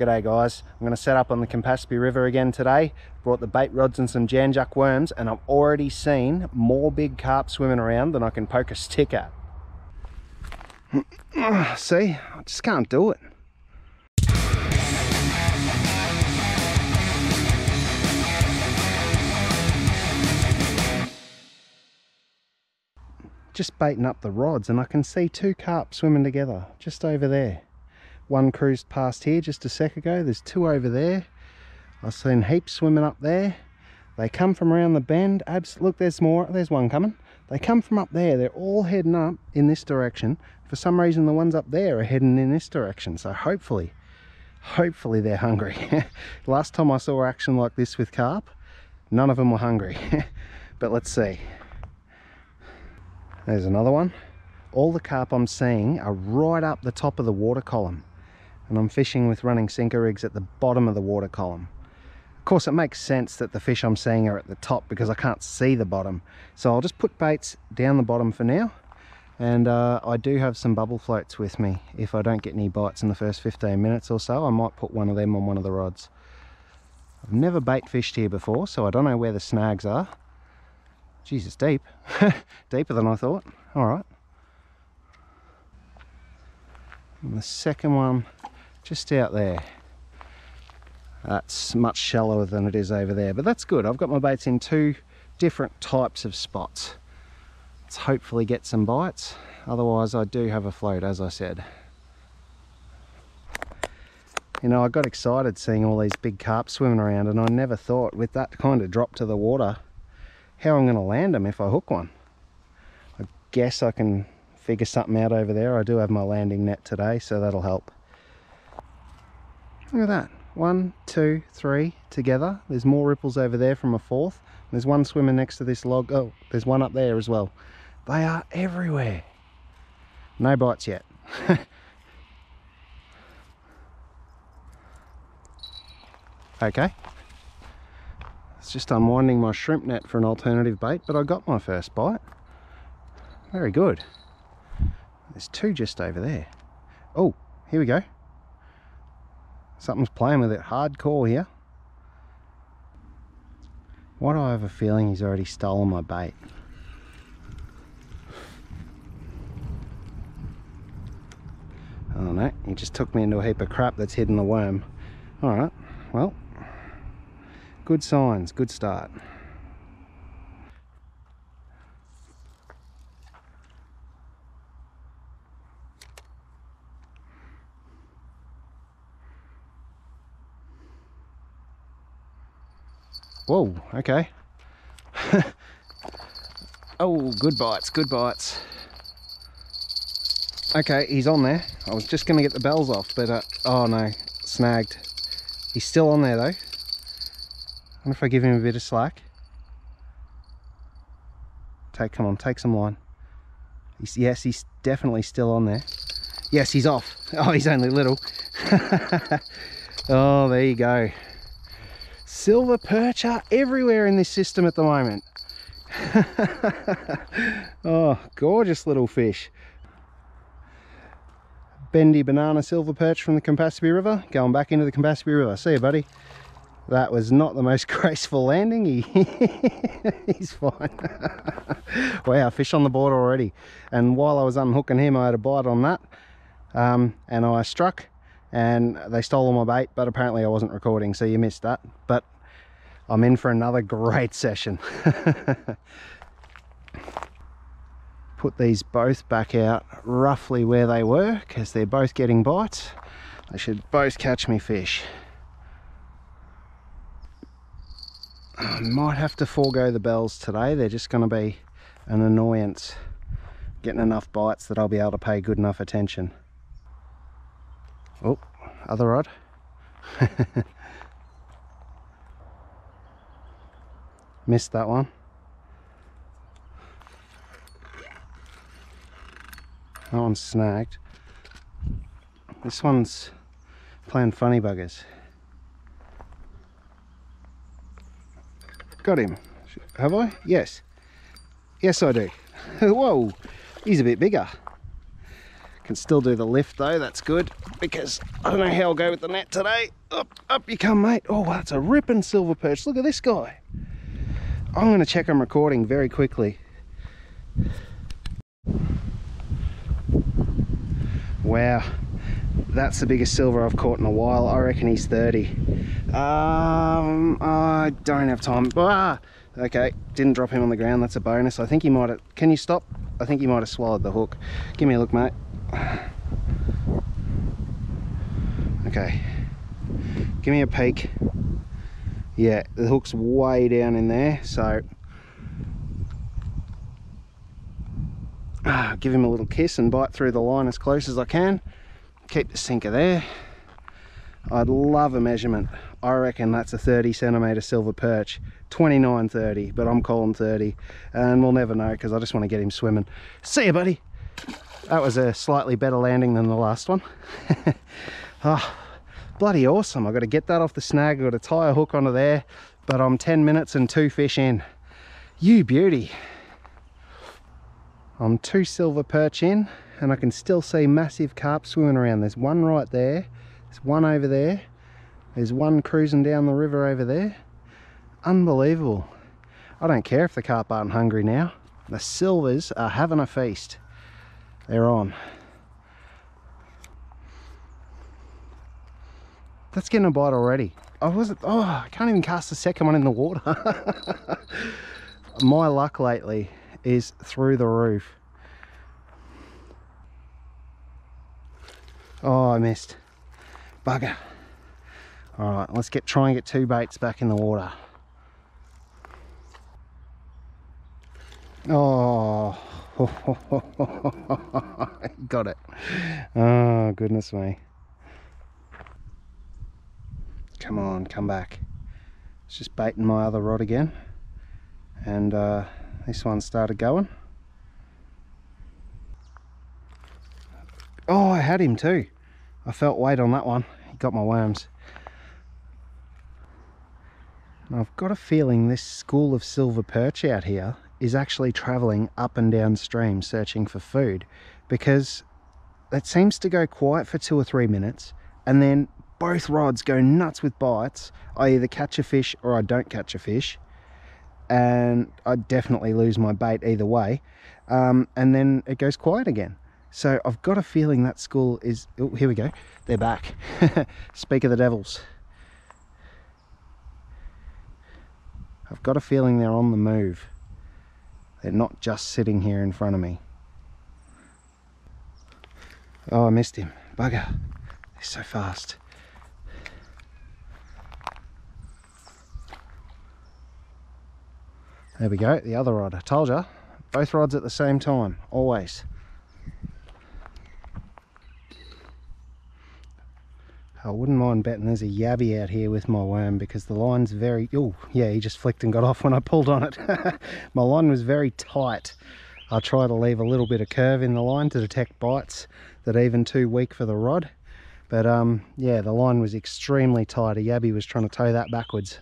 G'day guys, I'm going to set up on the Campaspe River again today. Brought the bait rods and some Jan Juc worms and I've already seen more big carp swimming around than I can poke a stick at. See, I just can't do it. Just baiting up the rods and I can see two carp swimming together just over there one cruised past here just a sec ago. There's two over there. I've seen heaps swimming up there. They come from around the bend. Abs look there's more. There's one coming. They come from up there. They're all heading up in this direction. For some reason the ones up there are heading in this direction. So hopefully hopefully they're hungry. Last time I saw action like this with carp none of them were hungry. But let's see. There's another one. All the carp I'm seeing are right up the top of the water column and I'm fishing with running sinker rigs at the bottom of the water column. Of course it makes sense that the fish I'm seeing are at the top because I can't see the bottom. So I'll just put baits down the bottom for now and uh, I do have some bubble floats with me. If I don't get any bites in the first 15 minutes or so I might put one of them on one of the rods. I've never bait fished here before so I don't know where the snags are. Jesus, deep. Deeper than I thought. Alright. The second one just out there. That's much shallower than it is over there, but that's good. I've got my baits in two different types of spots. Let's hopefully get some bites. Otherwise, I do have a float, as I said. You know, I got excited seeing all these big carp swimming around and I never thought with that kind of drop to the water, how I'm going to land them if I hook one. I guess I can figure something out over there. I do have my landing net today, so that'll help. Look at that. One, two, three together. There's more ripples over there from a fourth. There's one swimming next to this log. Oh, there's one up there as well. They are everywhere. No bites yet. okay. It's just unwinding my shrimp net for an alternative bait, but I got my first bite. Very good. There's two just over there. Oh, here we go. Something's playing with it hardcore here. Why do I have a feeling he's already stolen my bait? Oh no, he just took me into a heap of crap that's hidden the worm. Alright, well, good signs, good start. Whoa, okay. oh, good bites, good bites. Okay, he's on there. I was just going to get the bells off, but uh, oh no, snagged. He's still on there though. I wonder if I give him a bit of slack. Take, come on, take some line. He's, yes, he's definitely still on there. Yes, he's off. Oh, he's only little. oh, there you go. Silver perch are everywhere in this system at the moment. oh, gorgeous little fish. Bendy banana silver perch from the Campaspe River, going back into the Campaspe River. See you, buddy. That was not the most graceful landing. He, he's fine. wow, fish on the board already. And while I was unhooking him, I had a bite on that. Um, and I struck and they stole all my bait but apparently I wasn't recording so you missed that but I'm in for another great session. Put these both back out roughly where they were because they're both getting bites they should both catch me fish. I might have to forego the bells today. They're just going to be an annoyance. Getting enough bites that I'll be able to pay good enough attention. Oh, other rod. Missed that one. That one's snagged. This one's playing funny buggers. Got him. Have I? Yes. Yes, I do. Whoa, he's a bit bigger Can still do the lift though, that's good, because I don't know how I'll go with the net today. Up, up you come, mate. Oh, that's a ripping silver perch. Look at this guy. I'm gonna check I'm recording very quickly. Wow, that's the biggest silver I've caught in a while. I reckon he's 30. Um, I don't have time. Ah, okay, didn't drop him on the ground. That's a bonus. I think he might have, can you stop? I think he might have swallowed the hook. Give me a look, mate. Okay, give me a peek. Yeah, the hook's way down in there, so ah, give him a little kiss and bite through the line as close as I can. Keep the sinker there. I'd love a measurement. I reckon that's a 30 centimeter silver perch. 29.30, but I'm calling 30. And we'll never know because I just want to get him swimming. See you, buddy. That was a slightly better landing than the last one. oh, bloody awesome. I've got to get that off the snag. I've got to tie a hook onto there, but I'm 10 minutes and two fish in. You beauty. I'm two silver perch in and I can still see massive carp swimming around. There's one right there, there's one over there, there's one cruising down the river over there. Unbelievable. I don't care if the carp aren't hungry now. The silvers are having a feast. They're on. That's getting a bite already. I wasn't, oh, I can't even cast the second one in the water. My luck lately is through the roof. Oh, I missed. Bugger. All right, let's get try and get two baits back in the water. Oh, got it. Oh, goodness me. Come on, come back. It's just baiting my other rod again. And uh, this one started going. Oh, I had him too. I felt weight on that one. He got my worms. I've got a feeling this school of silver perch out here is actually travelling up and down stream searching for food because it seems to go quiet for two or three minutes and then both rods go nuts with bites. I either catch a fish or I don't catch a fish and I definitely lose my bait either way. Um, and then it goes quiet again. So I've got a feeling that school is, oh, here we go, they're back. Speak of the devils. I've got a feeling they're on the move. They're not just sitting here in front of me. Oh, I missed him. Bugger. He's so fast. There we go, the other rod. I told you, both rods at the same time, always. I wouldn't mind betting there's a yabby out here with my worm because the line's very, oh yeah, he just flicked and got off when I pulled on it. my line was very tight. I try to leave a little bit of curve in the line to detect bites that are even too weak for the rod. But um, yeah, the line was extremely tight. A yabby was trying to tow that backwards.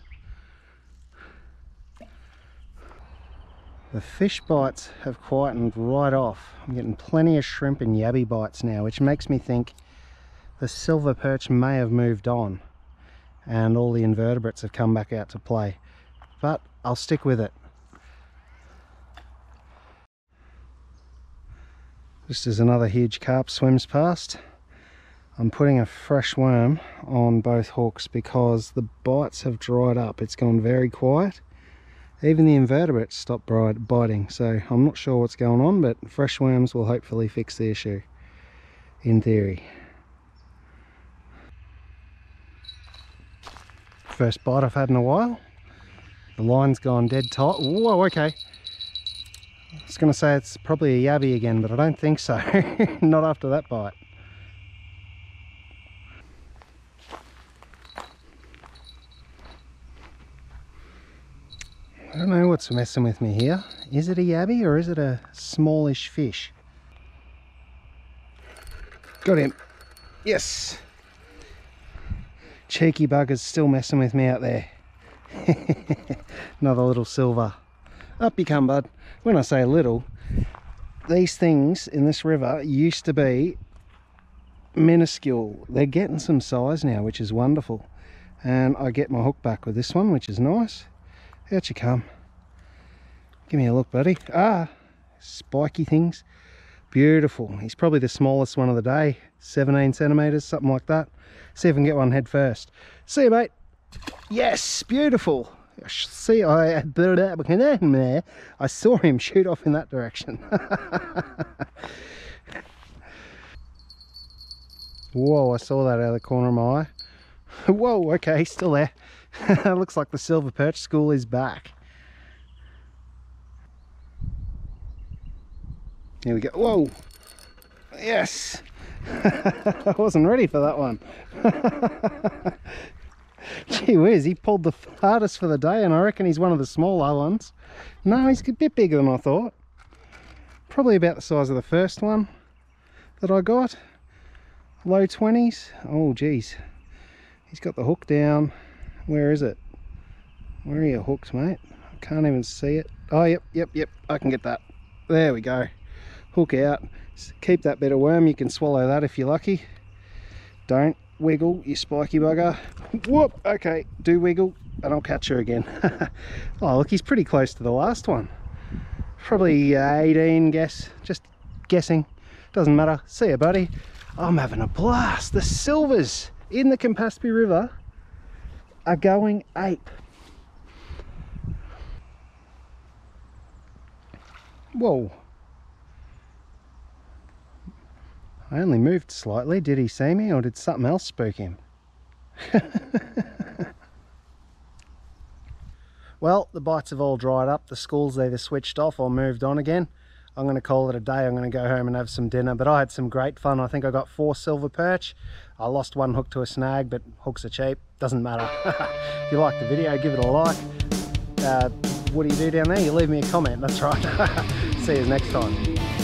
The fish bites have quietened right off. I'm getting plenty of shrimp and yabby bites now, which makes me think the silver perch may have moved on and all the invertebrates have come back out to play. But I'll stick with it. Just as another huge carp swims past, I'm putting a fresh worm on both hooks because the bites have dried up. It's gone very quiet even the invertebrates stopped biting so I'm not sure what's going on but fresh worms will hopefully fix the issue in theory. First bite I've had in a while. The line's gone dead tight. Whoa okay. I was gonna say it's probably a yabby again but I don't think so. Not after that bite I don't know what's messing with me here. Is it a yabby or is it a smallish fish? Got him. Yes. Cheeky bugger's still messing with me out there. Another little silver. Up you come, bud. When I say little, these things in this river used to be minuscule. They're getting some size now, which is wonderful. And I get my hook back with this one, which is nice. Out you come. Give me a look, buddy. Ah, spiky things. Beautiful. He's probably the smallest one of the day. 17 centimeters, something like that. See if I can get one head first. See you, mate. Yes, beautiful. See, I. I saw him shoot off in that direction. Whoa, I saw that out of the corner of my eye. Whoa, okay, still there. Looks like the silver perch school is back. Here we go. Whoa! Yes! I wasn't ready for that one. Gee whiz, he pulled the hardest for the day and I reckon he's one of the smaller ones. No, he's a bit bigger than I thought. Probably about the size of the first one that I got. Low 20s. Oh geez. He's got the hook down. Where is it? Where are your hooks, mate? I can't even see it. Oh, yep, yep, yep. I can get that. There we go. Hook out. Keep that bit of worm. You can swallow that if you're lucky. Don't wiggle, you spiky bugger. Whoop, okay, do wiggle, and I'll catch her again. oh, look, he's pretty close to the last one. Probably uh, 18, guess, just guessing. Doesn't matter. See you, buddy. I'm having a blast. The silvers in the Campaspe River are going ape. Whoa. I only moved slightly. Did he see me or did something else spook him? well, the bites have all dried up. The school's either switched off or moved on again. I'm going to call it a day. I'm going to go home and have some dinner. But I had some great fun. I think I got four silver perch. I lost one hook to a snag, but hooks are cheap. Doesn't matter. if you like the video, give it a like. Uh, what do you do down there? You leave me a comment. That's right. See you next time.